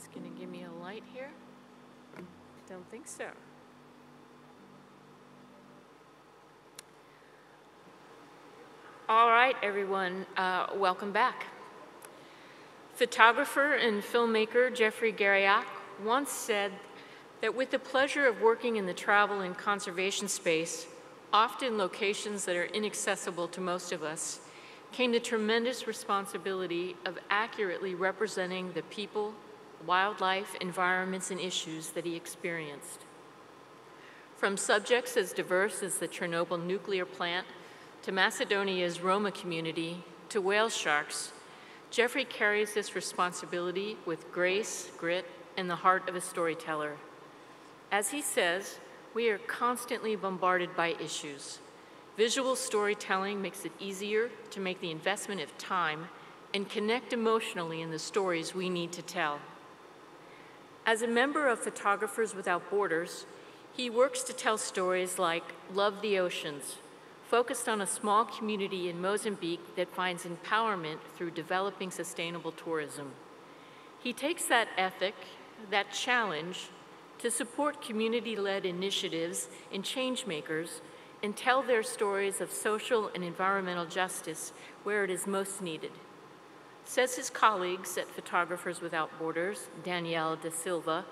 It's gonna give me a light here? I don't think so. All right, everyone, uh, welcome back. Photographer and filmmaker Jeffrey Garriock once said that with the pleasure of working in the travel and conservation space, often locations that are inaccessible to most of us, came the tremendous responsibility of accurately representing the people, wildlife, environments, and issues that he experienced. From subjects as diverse as the Chernobyl nuclear plant to Macedonia's Roma community to whale sharks, Jeffrey carries this responsibility with grace, grit, and the heart of a storyteller. As he says, we are constantly bombarded by issues. Visual storytelling makes it easier to make the investment of time and connect emotionally in the stories we need to tell. As a member of Photographers Without Borders, he works to tell stories like Love the Oceans, focused on a small community in Mozambique that finds empowerment through developing sustainable tourism. He takes that ethic, that challenge, to support community-led initiatives and changemakers and tell their stories of social and environmental justice where it is most needed. Says his colleagues at Photographers Without Borders, Danielle Da Silva,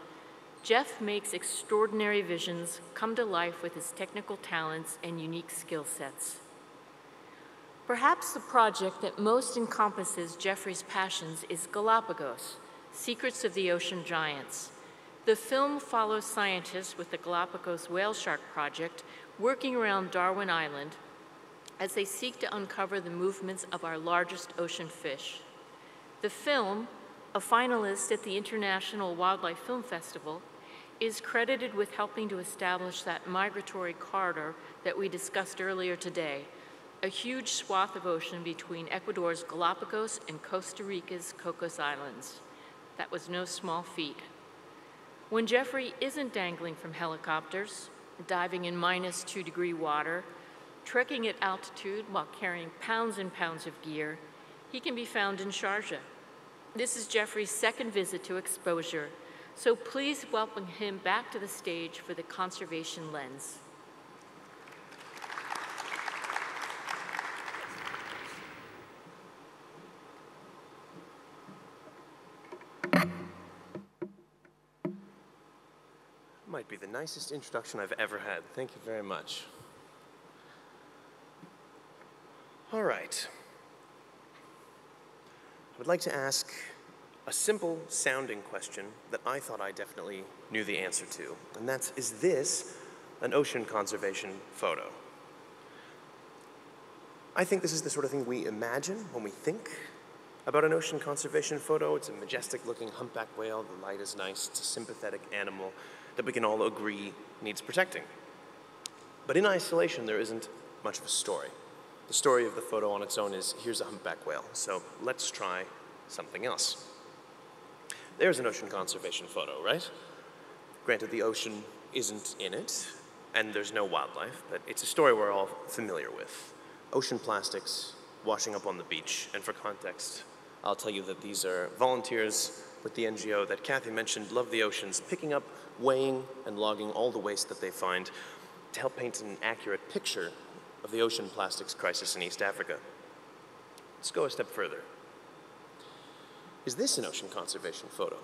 Jeff makes extraordinary visions come to life with his technical talents and unique skill sets. Perhaps the project that most encompasses Jeffrey's passions is Galapagos, Secrets of the Ocean Giants. The film follows scientists with the Galapagos Whale Shark Project working around Darwin Island as they seek to uncover the movements of our largest ocean fish. The film, a finalist at the International Wildlife Film Festival, is credited with helping to establish that migratory corridor that we discussed earlier today, a huge swath of ocean between Ecuador's Galapagos and Costa Rica's Cocos Islands. That was no small feat. When Jeffrey isn't dangling from helicopters, diving in minus two degree water, trekking at altitude while carrying pounds and pounds of gear, he can be found in Sharjah. This is Jeffrey's second visit to Xposure, so please welcome him back to the stage for the conservation lens. Might be the nicest introduction I've ever had. Thank you very much. All right. I would like to ask a simple sounding question that I thought I definitely knew the answer to, and that's, is this an ocean conservation photo? I think this is the sort of thing we imagine when we think about an ocean conservation photo. It's a majestic looking humpback whale, the light is nice, it's a sympathetic animal that we can all agree needs protecting. But in isolation, there isn't much of a story. The story of the photo on its own is here's a humpback whale, so let's try something else. There's an ocean conservation photo, right? Granted, the ocean isn't in it, and there's no wildlife, but it's a story we're all familiar with. Ocean plastics washing up on the beach, and for context, I'll tell you that these are volunteers with the NGO that Kathy mentioned, Love the Oceans, picking up weighing and logging all the waste that they find to help paint an accurate picture of the ocean plastics crisis in East Africa. Let's go a step further. Is this an ocean conservation photo?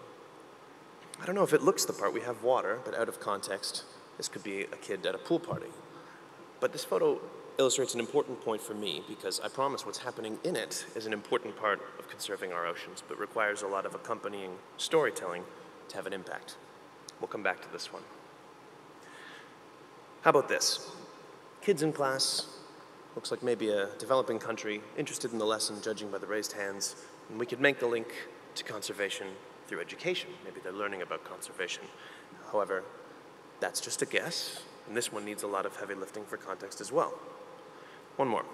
I don't know if it looks the part. We have water, but out of context, this could be a kid at a pool party. But this photo illustrates an important point for me because I promise what's happening in it is an important part of conserving our oceans, but requires a lot of accompanying storytelling to have an impact. We'll come back to this one. How about this? Kids in class, looks like maybe a developing country, interested in the lesson, judging by the raised hands, and we could make the link to conservation through education. Maybe they're learning about conservation. However, that's just a guess, and this one needs a lot of heavy lifting for context as well. One more.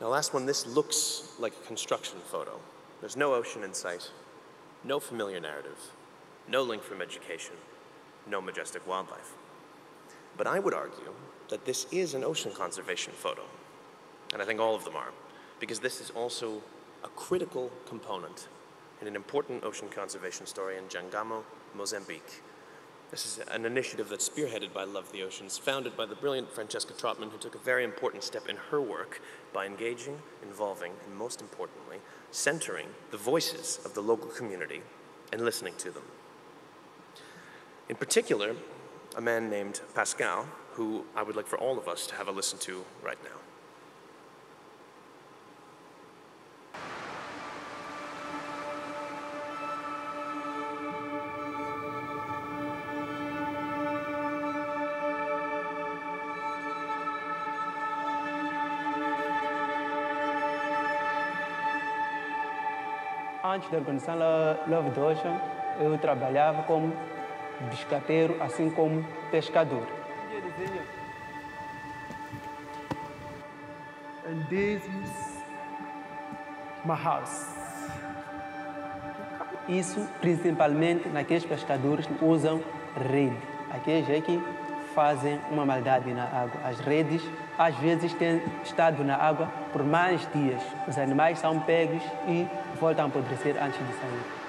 Now, last one, this looks like a construction photo. There's no ocean in sight, no familiar narrative, no link from education, no majestic wildlife. But I would argue that this is an ocean conservation photo, and I think all of them are, because this is also a critical component in an important ocean conservation story in Jangamo, Mozambique. This is an initiative that's spearheaded by Love the Oceans, founded by the brilliant Francesca Trotman, who took a very important step in her work by engaging, involving, and most importantly, centering the voices of the local community and listening to them. In particular, a man named Pascal, who I would like for all of us to have a listen to right now. Antes da organização Lo- Love Ocean, eu trabalhava como biscateiro, assim como pescador. And this is my house. Isso principalmente naqueles pescadores que usam rede. Aqueles é que fazem uma maldade na água. As redes às vezes têm estado na água por mais dias. Os animais são pegos e voltam a apodrecer antes de sair.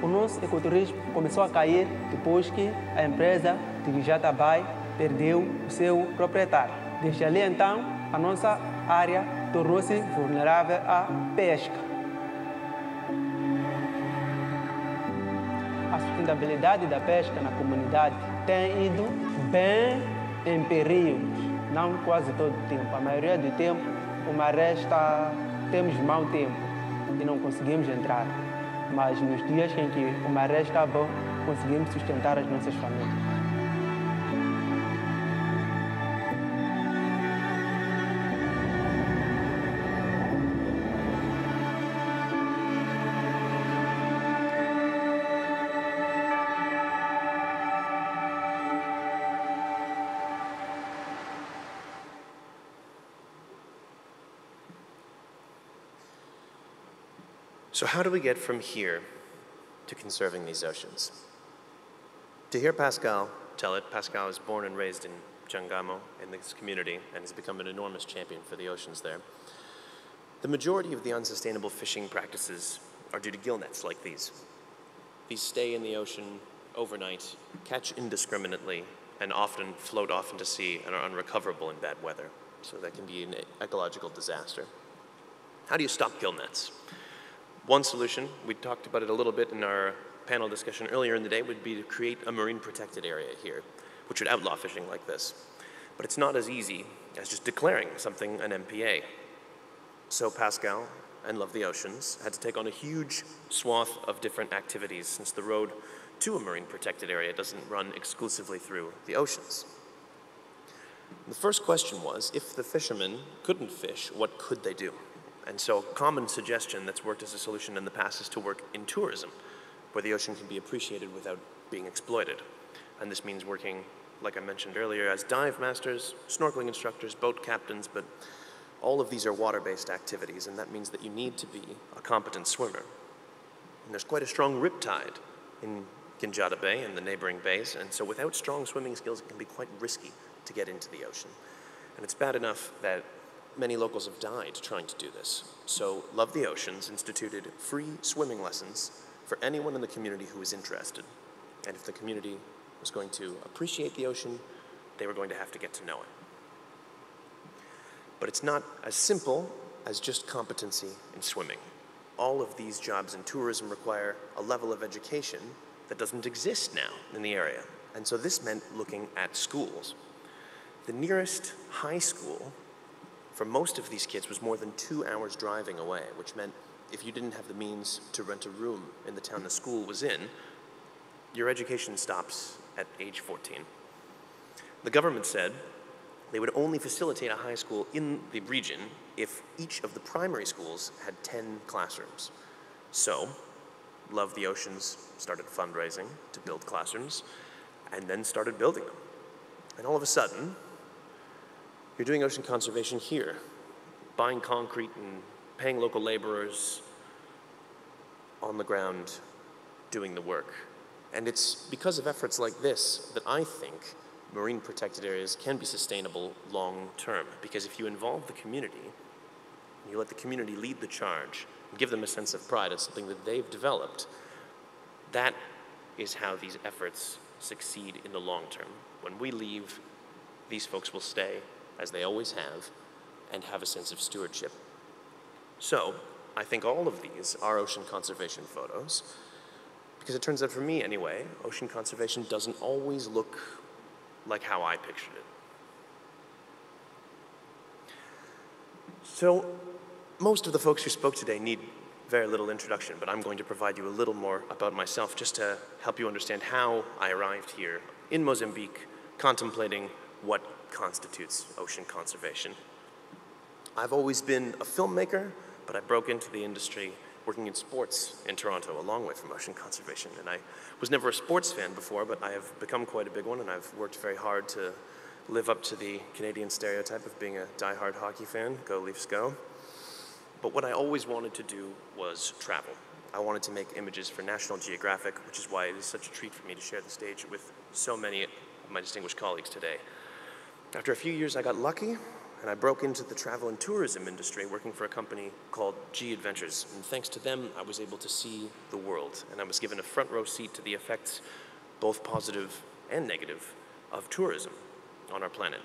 O nosso ecoturismo começou a cair depois que a empresa de Jatabai perdeu o seu proprietário. Desde ali então, a nossa área tornou-se vulnerável à pesca. A sustentabilidade da pesca na comunidade tem ido bem em períodos, não quase todo o tempo. A maioria do tempo, o maré está, temos mau tempo e não conseguimos entrar. Mas nos dias em que o maré está bom, conseguimos sustentar as nossas famílias. So, how do we get from here to conserving these oceans? To hear Pascal tell it, Pascal was born and raised in Jangamo, in this community, and has become an enormous champion for the oceans there. The majority of the unsustainable fishing practices are due to gill nets like these. These stay in the ocean overnight, catch indiscriminately, and often float off into sea and are unrecoverable in bad weather. So that can be an ecological disaster. How do you stop gill nets? One solution, we talked about it a little bit in our panel discussion earlier in the day, would be to create a marine protected area here, which would outlaw fishing like this. But it's not as easy as just declaring something an MPA. So Pascal and Love the Oceans had to take on a huge swath of different activities since the road to a marine protected area doesn't run exclusively through the oceans. The first question was if the fishermen couldn't fish, what could they do? And so, a common suggestion that's worked as a solution in the past is to work in tourism, where the ocean can be appreciated without being exploited. And this means working, like I mentioned earlier, as dive masters, snorkeling instructors, boat captains, but all of these are water based activities, and that means that you need to be a competent swimmer. And there's quite a strong riptide in Guinjata Bay and the neighboring bays, and so without strong swimming skills, it can be quite risky to get into the ocean. And it's bad enough that many locals have died trying to do this. So, Love the Oceans instituted free swimming lessons for anyone in the community who was interested. And if the community was going to appreciate the ocean, they were going to have to get to know it. But it's not as simple as just competency in swimming. All of these jobs in tourism require a level of education that doesn't exist now in the area. And so this meant looking at schools. The nearest high school for most of these kids was more than two hours driving away, which meant if you didn't have the means to rent a room in the town the school was in, your education stops at age 14. The government said they would only facilitate a high school in the region if each of the primary schools had 10 classrooms. So, Love the Oceans started fundraising to build classrooms and then started building them. And all of a sudden, you're doing ocean conservation here, buying concrete and paying local laborers on the ground doing the work. And it's because of efforts like this that I think marine protected areas can be sustainable long term. Because if you involve the community, you let the community lead the charge and give them a sense of pride as something that they've developed, that is how these efforts succeed in the long term. When we leave, these folks will stay, as they always have, and have a sense of stewardship. So, I think all of these are ocean conservation photos, because it turns out for me anyway, ocean conservation doesn't always look like how I pictured it. So, most of the folks who spoke today need very little introduction, but I'm going to provide you a little more about myself just to help you understand how I arrived here in Mozambique, contemplating what constitutes ocean conservation. I've always been a filmmaker, but I broke into the industry working in sports in Toronto, a long way from ocean conservation. And I was never a sports fan before, but I have become quite a big one, and I've worked very hard to live up to the Canadian stereotype of being a die-hard hockey fan. Go Leafs, go. But what I always wanted to do was travel. I wanted to make images for National Geographic, which is why it is such a treat for me to share the stage with so many of my distinguished colleagues today. After a few years, I got lucky and I broke into the travel and tourism industry working for a company called G Adventures. And thanks to them, I was able to see the world and I was given a front row seat to the effects, both positive and negative, of tourism on our planet.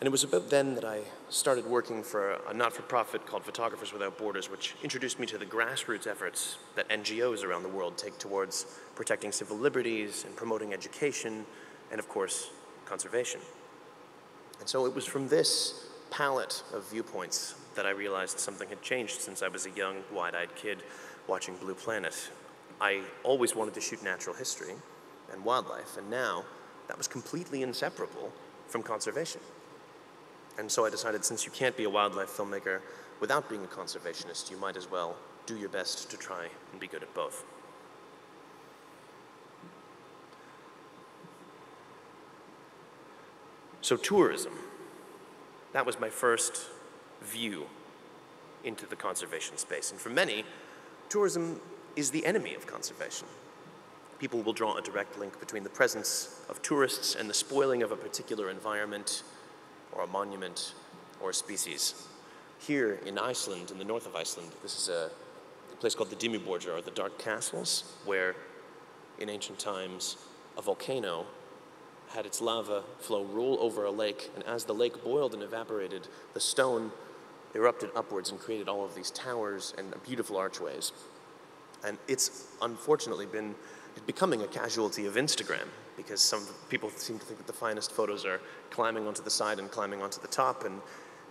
And it was about then that I started working for a not for profit called Photographers Without Borders, which introduced me to the grassroots efforts that NGOs around the world take towards protecting civil liberties and promoting education and, of course, conservation. And so it was from this palette of viewpoints that I realized something had changed since I was a young, wide eyed kid watching Blue Planet. I always wanted to shoot natural history and wildlife, and now that was completely inseparable from conservation. And so I decided since you can't be a wildlife filmmaker without being a conservationist, you might as well do your best to try and be good at both. So, tourism. That was my first view into the conservation space. And for many, tourism is the enemy of conservation. People will draw a direct link between the presence of tourists and the spoiling of a particular environment or a monument or a species. Here in Iceland, in the north of Iceland, this is a place called the Dimmuborgir, or the Dark Castles, where in ancient times a volcano had its lava flow roll over a lake, and as the lake boiled and evaporated, the stone erupted upwards and created all of these towers and beautiful archways. And it's unfortunately been becoming a casualty of Instagram because some people seem to think that the finest photos are climbing onto the side and climbing onto the top, and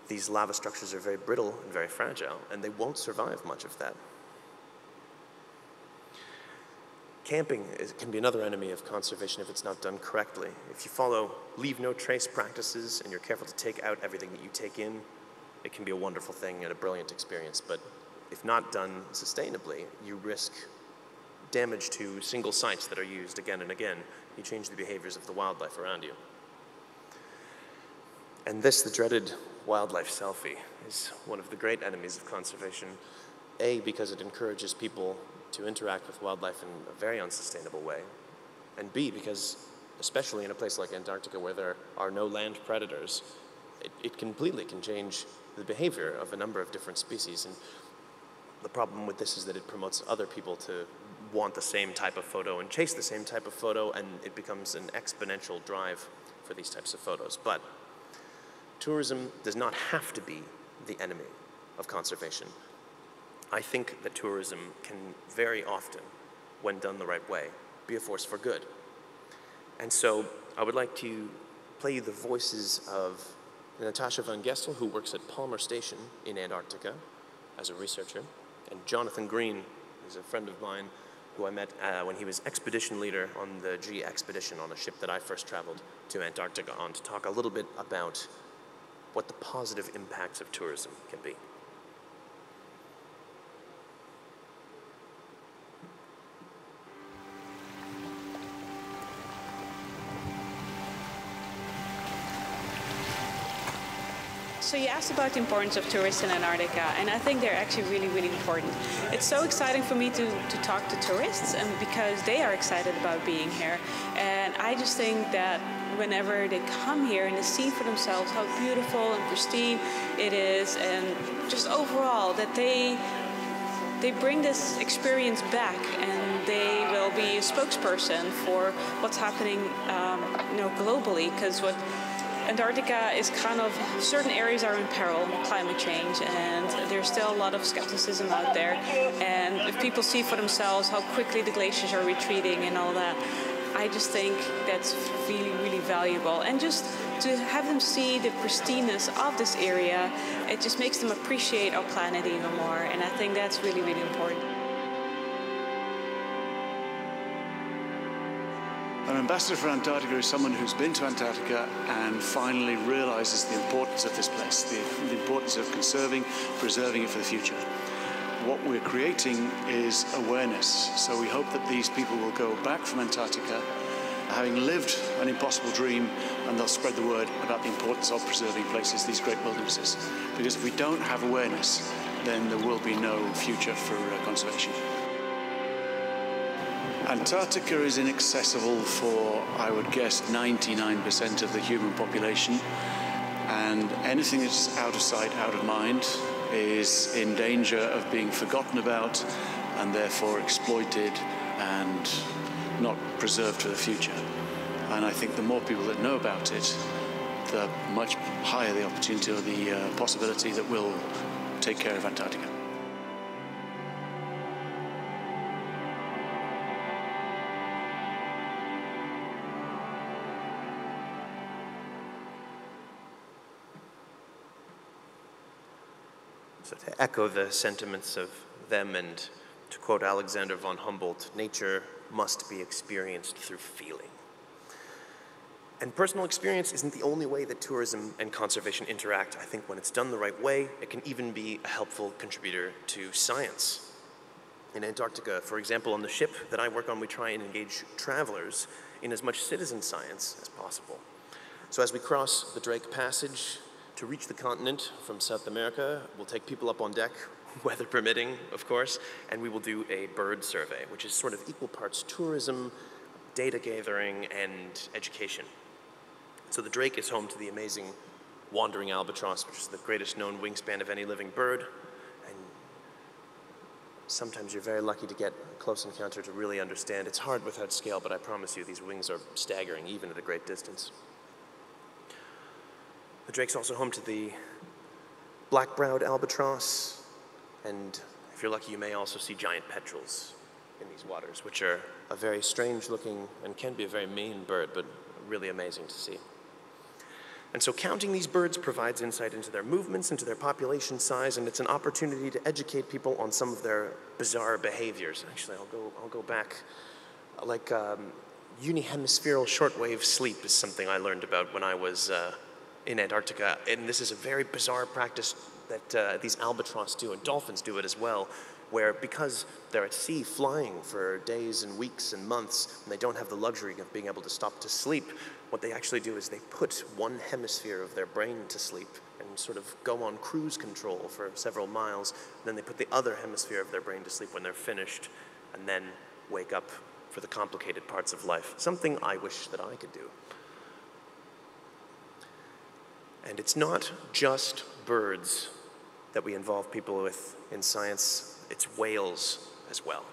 these lava structures are very brittle and very fragile, and they won't survive much of that. Camping is, can be another enemy of conservation if it's not done correctly. If you follow leave no trace practices and you're careful to take out everything that you take in, it can be a wonderful thing and a brilliant experience. But if not done sustainably, you risk damage to single sites that are used again and again. You change the behaviors of the wildlife around you. And this, the dreaded wildlife selfie, is one of the great enemies of conservation. A, because it encourages people to interact with wildlife in a very unsustainable way. And B, because especially in a place like Antarctica where there are no land predators, it, it completely can change the behavior of a number of different species. And the problem with this is that it promotes other people to want the same type of photo and chase the same type of photo, and it becomes an exponential drive for these types of photos. But tourism does not have to be the enemy of conservation. I think that tourism can very often, when done the right way, be a force for good. And so I would like to play you the voices of Natasja van Gestel, who works at Palmer Station in Antarctica as a researcher, and Jonathan Green, who's a friend of mine who I met uh, when he was expedition leader on the G expedition on a ship that I first traveled to Antarctica on to talk a little bit about what the positive impacts of tourism can be. So you asked about the importance of tourists in Antarctica, and I think they're actually really, really important. It's so exciting for me to, to talk to tourists, and because they are excited about being here. And I just think that whenever they come here and they see for themselves how beautiful and pristine it is, and just overall that they they bring this experience back and they will be a spokesperson for what's happening um, you know globally because what Antarctica is kind of certain areas are in peril, climate change, and there's still a lot of skepticism out there. And if people see for themselves how quickly the glaciers are retreating and all that, I just think that's really, really valuable. And just to have them see the pristineness of this area, it just makes them appreciate our planet even more. And I think that's really, really important. An ambassador for Antarctica is someone who's been to Antarctica and finally realizes the importance of this place, the, the, importance of conserving, preserving it for the future. What we're creating is awareness. So we hope that these people will go back from Antarctica having lived an impossible dream and they'll spread the word about the importance of preserving places, these great wildernesses. Because if we don't have awareness, then there will be no future for uh, conservation. Antarctica is inaccessible for, I would guess, 99% of the human population. And anything that's out of sight, out of mind, is in danger of being forgotten about and therefore exploited and not preserved for the future. And I think the more people that know about it, the much higher the opportunity or the uh, possibility that we'll take care of Antarctica. So, to echo the sentiments of them and to quote Alexander von Humboldt, nature must be experienced through feeling. And personal experience isn't the only way that tourism and conservation interact. I think when it's done the right way, it can even be a helpful contributor to science. In Antarctica, for example, on the ship that I work on, we try and engage travelers in as much citizen science as possible. So as we cross the Drake Passage to reach the continent from South America, we'll take people up on deck, weather permitting, of course, and we will do a bird survey, which is sort of equal parts tourism, data gathering, and education. So the drake is home to the amazing wandering albatross, which is the greatest known wingspan of any living bird. And sometimes you're very lucky to get a close encounter to really understand. It's hard without scale, but I promise you these wings are staggering, even at a great distance. The drake's also home to the black-browed albatross, and if you're lucky, you may also see giant petrels in these waters, which are a very strange looking and can be a very mean bird, but really amazing to see. And so counting these birds provides insight into their movements, into their population size, and it's an opportunity to educate people on some of their bizarre behaviors. Actually, I'll go, I'll go back. Like um, unihemispherical slow-wave sleep is something I learned about when I was uh, in Antarctica. And this is a very bizarre practice that uh, these albatross do, and dolphins do it as well, where because they're at sea flying for days and weeks and months, and they don't have the luxury of being able to stop to sleep, what they actually do is they put one hemisphere of their brain to sleep and sort of go on cruise control for several miles. Then they put the other hemisphere of their brain to sleep when they're finished and then wake up for the complicated parts of life. Something I wish that I could do. And it's not just birds that we involve people with in science, it's whales as well.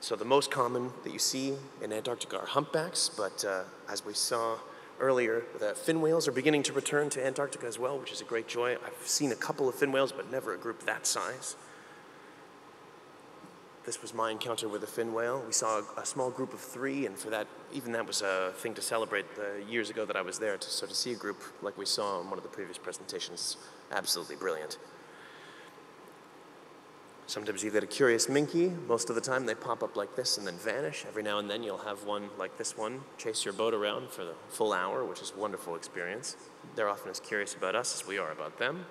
So the most common that you see in Antarctica are humpbacks, but uh, as we saw earlier, the fin whales are beginning to return to Antarctica as well, which is a great joy. I've seen a couple of fin whales, but never a group that size. This was my encounter with a fin whale. We saw a, a small group of three, and for that, even that was a thing to celebrate the years ago that I was there to sort of see a group like we saw in one of the previous presentations. Absolutely brilliant. Sometimes you get a curious minke. Most of the time they pop up like this and then vanish. Every now and then you'll have one like this one chase your boat around for the full hour, which is a wonderful experience. They're often as curious about us as we are about them.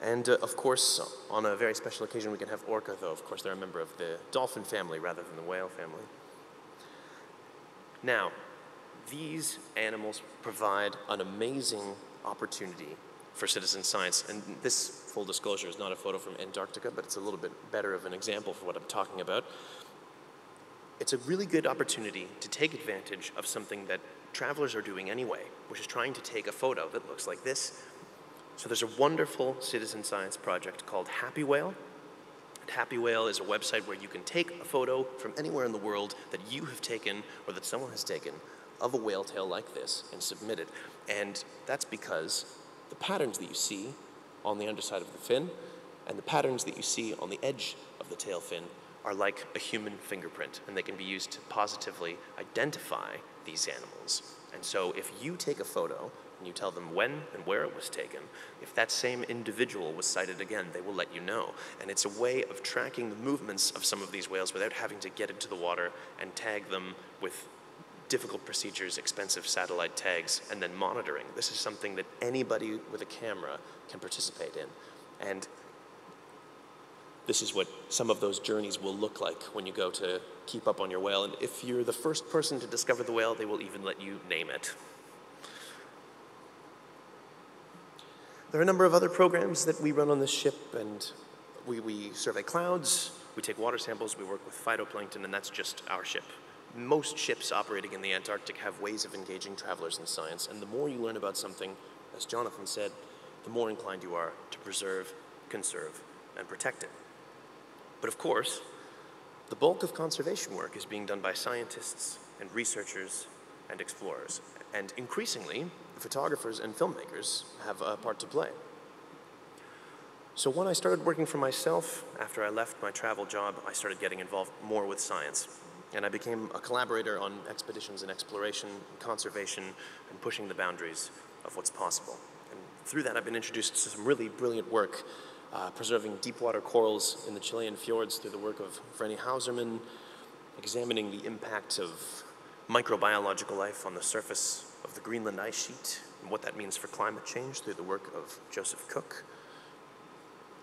And uh, of course, on a very special occasion, we can have orca, though of course they're a member of the dolphin family rather than the whale family. Now, these animals provide an amazing opportunity for citizen science. And this, full disclosure, is not a photo from Antarctica, but it's a little bit better of an example for what I'm talking about. It's a really good opportunity to take advantage of something that travelers are doing anyway, which is trying to take a photo that looks like this. So there's a wonderful citizen science project called Happy Whale. And Happy Whale is a website where you can take a photo from anywhere in the world that you have taken or that someone has taken of a whale tail like this and submit it. And that's because the patterns that you see on the underside of the fin and the patterns that you see on the edge of the tail fin are like a human fingerprint, and they can be used to positively identify these animals. And so if you take a photo and you tell them when and where it was taken, if that same individual was sighted again, they will let you know. And it's a way of tracking the movements of some of these whales without having to get into the water and tag them with difficult procedures, expensive satellite tags, and then monitoring. This is something that anybody with a camera can participate in. And this is what some of those journeys will look like when you go to keep up on your whale. And if you're the first person to discover the whale, they will even let you name it. There are a number of other programs that we run on this ship, and we, we survey clouds, we take water samples, we work with phytoplankton, and that's just our ship. Most ships operating in the Antarctic have ways of engaging travelers in science, and the more you learn about something, as Jonathan said, the more inclined you are to preserve, conserve, and protect it. But of course, the bulk of conservation work is being done by scientists and researchers and explorers. And increasingly, photographers and filmmakers have a part to play. So when I started working for myself, after I left my travel job, I started getting involved more with science. And I became a collaborator on expeditions and exploration, conservation, and pushing the boundaries of what's possible. And through that, I've been introduced to some really brilliant work uh, preserving deep water corals in the Chilean fjords through the work of Vreni Häussermann, examining the impact of microbiological life on the surface of the Greenland ice sheet and what that means for climate change through the work of Joseph Cook.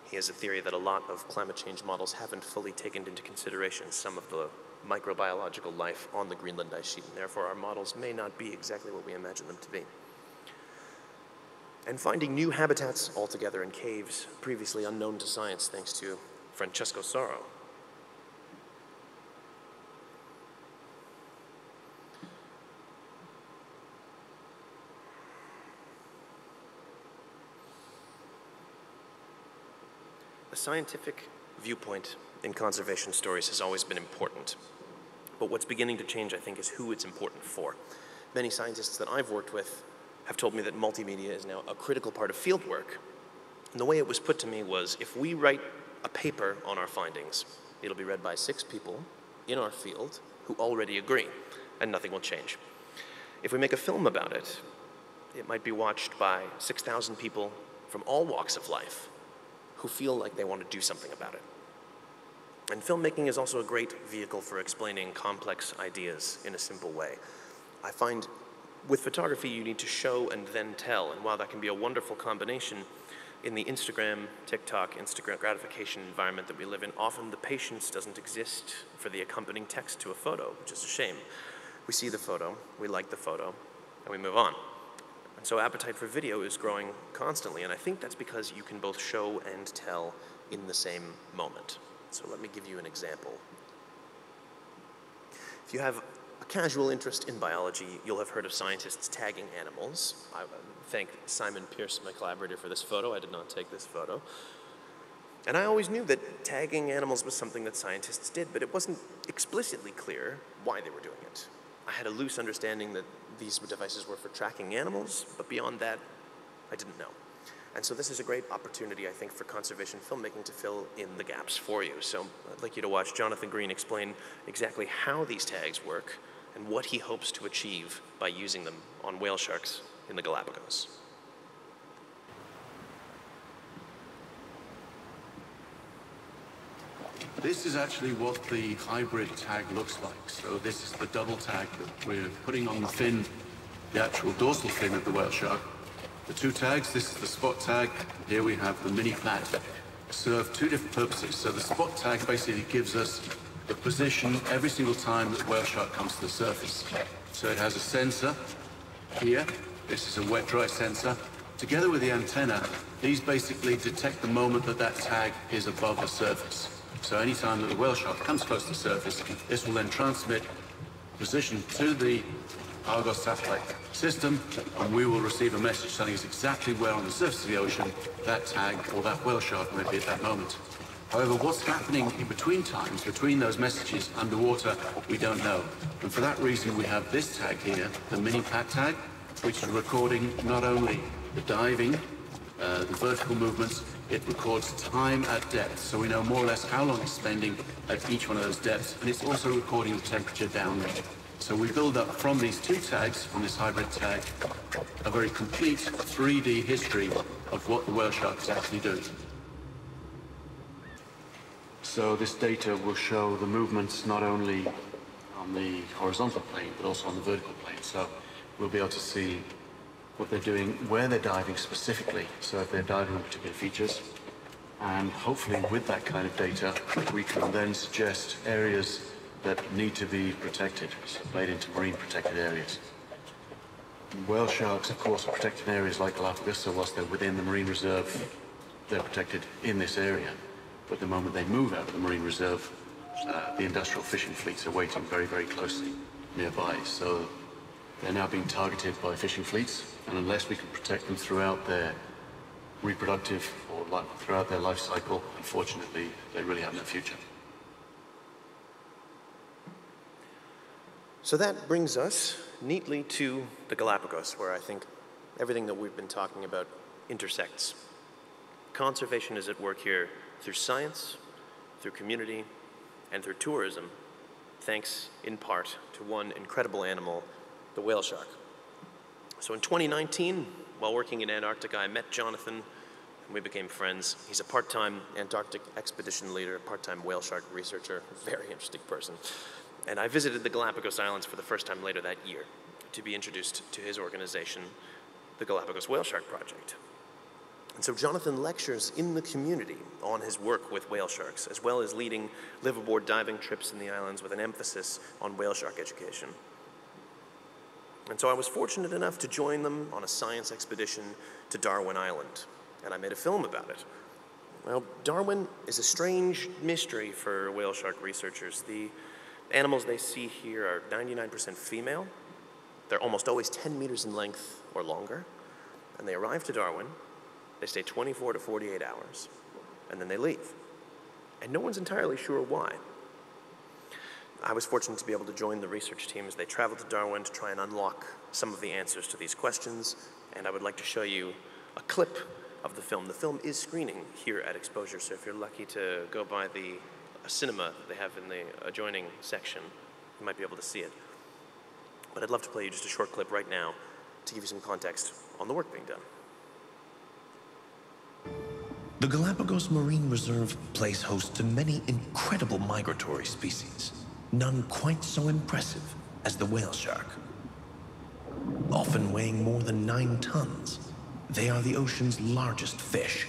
He has a theory that a lot of climate change models haven't fully taken into consideration some of the microbiological life on the Greenland ice sheet, and therefore our models may not be exactly what we imagine them to be and finding new habitats altogether in caves previously unknown to science thanks to Francesco Sauro. Scientific viewpoint in conservation stories has always been important. But what's beginning to change, I think, is who it's important for. Many scientists that I've worked with have told me that multimedia is now a critical part of fieldwork. And the way it was put to me was if we write a paper on our findings, it'll be read by six people in our field who already agree, and nothing will change. If we make a film about it, it might be watched by 6,000 people from all walks of life who feel like they want to do something about it. And filmmaking is also a great vehicle for explaining complex ideas in a simple way. I find with photography, you need to show and then tell. And while that can be a wonderful combination, in the Instagram, TikTok, Instagram gratification environment that we live in, often the patience doesn't exist for the accompanying text to a photo, which is a shame. We see the photo, we like the photo, and we move on. So appetite for video is growing constantly, and I think that's because you can both show and tell in the same moment. So let me give you an example. If you have a casual interest in biology, you'll have heard of scientists tagging animals. I uh, thank Simon Pierce, my collaborator, for this photo. I did not take this photo. And I always knew that tagging animals was something that scientists did, but it wasn't explicitly clear why they were doing it. I had a loose understanding that these devices were for tracking animals, but beyond that, I didn't know. And so this is a great opportunity, I think, for conservation filmmaking to fill in the gaps for you. So I'd like you to watch Jonathan Green explain exactly how these tags work and what he hopes to achieve by using them on whale sharks in the Galapagos. This is actually what the hybrid tag looks like. So this is the double tag that we're putting on the fin, the actual dorsal fin of the whale shark. The two tags, this is the spot tag. Here we have the mini pat. Serve two different purposes. So the spot tag basically gives us the position every single time that whale shark comes to the surface. So it has a sensor here. This is a wet-dry sensor. Together with the antenna, these basically detect the moment that that tag is above the surface. So anytime that the whale shark comes close to the surface, this will then transmit position to the Argos satellite system, and we will receive a message telling us exactly where on the surface of the ocean that tag or that whale shark may be at that moment. However, what's happening in between times, between those messages underwater, we don't know. And for that reason, we have this tag here, the mini pat tag, which is recording not only the diving, uh, the vertical movements, it records time at depth, so we know more or less how long it's spending at each one of those depths, and it's also recording the temperature down there. So we build up from these two tags, from this hybrid tag, a very complete 3D history of what the whale shark is actually doing. So this data will show the movements not only on the horizontal plane, but also on the vertical plane. So we'll be able to see what they're doing, where they're diving specifically. So if they're diving on particular features, and hopefully with that kind of data, we can then suggest areas that need to be protected, made into marine protected areas. Whale sharks, of course, are protected in areas like Galapagos, so whilst they're within the marine reserve, they're protected in this area. But the moment they move out of the marine reserve, uh, the industrial fishing fleets are waiting very, very closely nearby. So they're now being targeted by fishing fleets, and unless we can protect them throughout their reproductive or li- throughout their life cycle, unfortunately, they really have no future. So that brings us neatly to the Galapagos, where I think everything that we've been talking about intersects. Conservation is at work here through science, through community, and through tourism, thanks in part to one incredible animal, the whale shark. So in 2019, while working in Antarctica, I met Jonathan and we became friends. He's a part time Antarctic expedition leader, part time whale shark researcher, very interesting person. And I visited the Galapagos Islands for the first time later that year to be introduced to his organization, the Galapagos Whale Shark Project. And so Jonathan lectures in the community on his work with whale sharks, as well as leading liveaboard diving trips in the islands with an emphasis on whale shark education. And so I was fortunate enough to join them on a science expedition to Darwin Island, and I made a film about it. Well, Darwin is a strange mystery for whale shark researchers. The animals they see here are 99% female. They're almost always 10 meters in length or longer. And they arrive to Darwin, they stay 24 to 48 hours, and then they leave. And no one's entirely sure why. I was fortunate to be able to join the research team as they traveled to Darwin to try and unlock some of the answers to these questions, and I would like to show you a clip of the film. The film is screening here at Xposure, so if you're lucky to go by the cinema that they have in the adjoining section, you might be able to see it. But I'd love to play you just a short clip right now to give you some context on the work being done. The Galapagos Marine Reserve plays host to many incredible migratory species, none quite so impressive as the whale shark. Often weighing more than nine tons, they are the ocean's largest fish.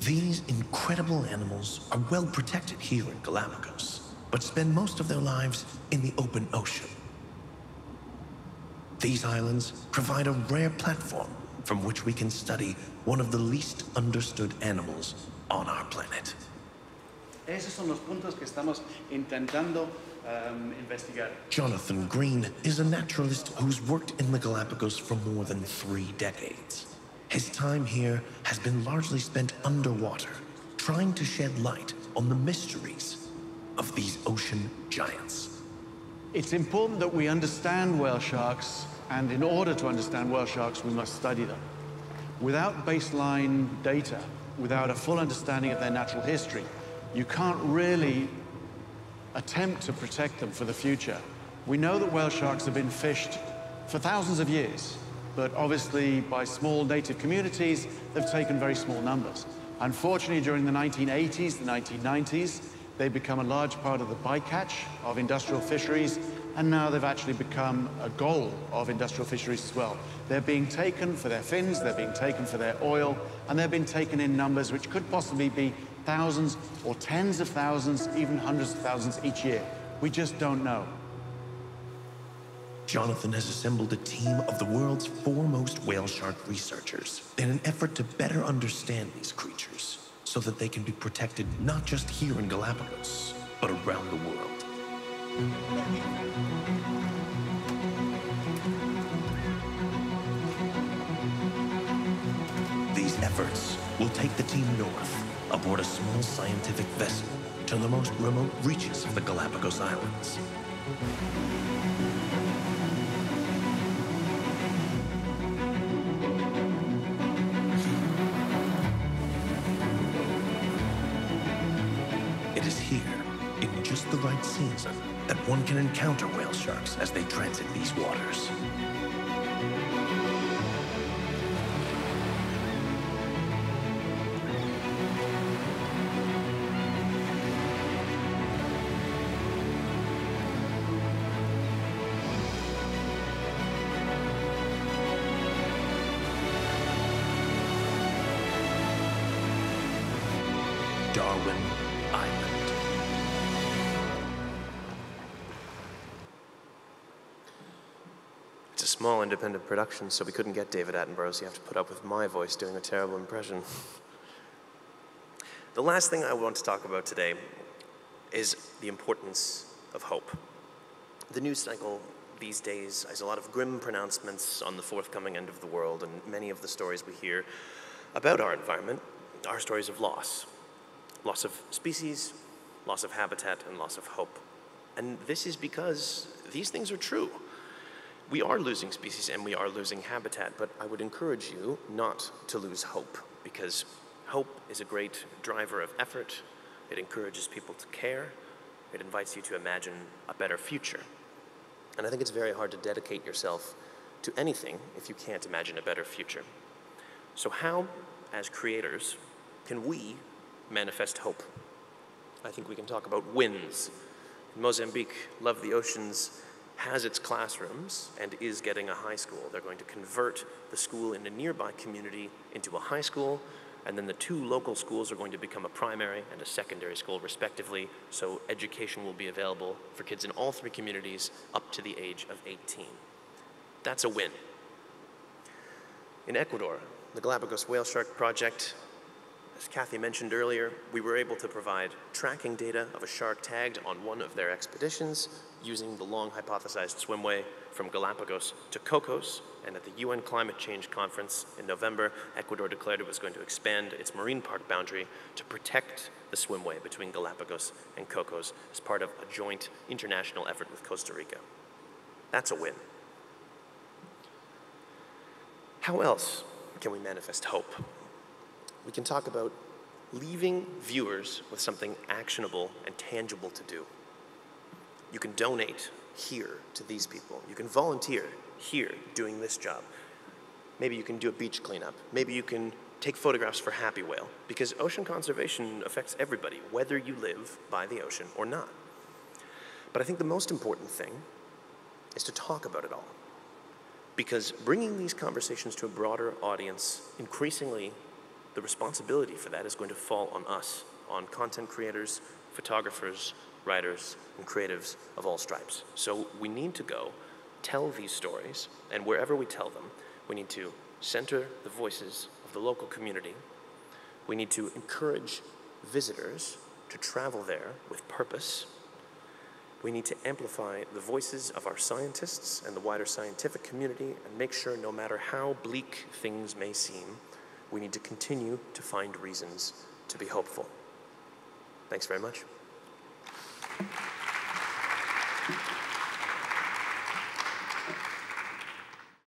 These incredible animals are well protected here in Galapagos, but spend most of their lives in the open ocean. These islands provide a rare platform from which we can study one of the least understood animals on our planet. Esos son los puntos que estamos intentando um, investigar. Jonathan Green is a naturalist who's worked in the Galapagos for more than three decades. His time here has been largely spent underwater, trying to shed light on the mysteries of these ocean giants. It's important that we understand whale sharks, and in order to understand whale sharks, we must study them. Without baseline data, without a full understanding of their natural history, you can't really attempt to protect them for the future. We know that whale sharks have been fished for thousands of years, but obviously by small native communities, they've taken very small numbers. Unfortunately, during the 1980s, the 1990s, they become a large part of the bycatch of industrial fisheries, and now they've actually become a goal of industrial fisheries as well. They're being taken for their fins, they're being taken for their oil, and they're being taken in numbers which could possibly be thousands or tens of thousands, even hundreds of thousands each year. We just don't know. Jonathan has assembled a team of the world's foremost whale shark researchers in an effort to better understand these creatures so that they can be protected not just here in Galapagos, but around the world. These efforts will take the team north aboard a small scientific vessel to the most remote reaches of the Galapagos Islands. It is here, in just the right season, that one can encounter whale sharks as they transit these waters. Darwin Island. It's a small independent production, so we couldn't get David Attenborough, so you have to put up with my voice doing a terrible impression. The last thing I want to talk about today is the importance of hope. The news cycle these days has a lot of grim pronouncements on the forthcoming end of the world, and many of the stories we hear about our environment are stories of loss loss of species, loss of habitat, and loss of hope. And this is because these things are true. We are losing species and we are losing habitat, but I would encourage you not to lose hope because hope is a great driver of effort. It encourages people to care. It invites you to imagine a better future. And I think it's very hard to dedicate yourself to anything if you can't imagine a better future. So, how, as creators, can we manifest hope? I think we can talk about wins. Mozambique, Love the Oceans, has its classrooms and is getting a high school. They're going to convert the school in a nearby community into a high school, and then the two local schools are going to become a primary and a secondary school, respectively, so education will be available for kids in all three communities up to the age of 18. That's a win. In Ecuador, the Galapagos Whale Shark Project as Kathy mentioned earlier, we were able to provide tracking data of a shark tagged on one of their expeditions using the long hypothesized swimway from Galapagos to Cocos. And at the UN Climate Change Conference in November, Ecuador declared it was going to expand its marine park boundary to protect the swimway between Galapagos and Cocos as part of a joint international effort with Costa Rica. That's a win. How else can we manifest hope? We can talk about leaving viewers with something actionable and tangible to do. You can donate here to these people. You can volunteer here doing this job. Maybe you can do a beach cleanup. Maybe you can take photographs for Happy Whale, because ocean conservation affects everybody, whether you live by the ocean or not. But I think the most important thing is to talk about it all. Because bringing these conversations to a broader audience increasingly the responsibility for that is going to fall on us, on content creators, photographers, writers, and creatives of all stripes. So we need to go tell these stories, and wherever we tell them, we need to center the voices of the local community. We need to encourage visitors to travel there with purpose. We need to amplify the voices of our scientists and the wider scientific community and make sure, no matter how bleak things may seem, we need to continue to find reasons to be hopeful. Thanks very much.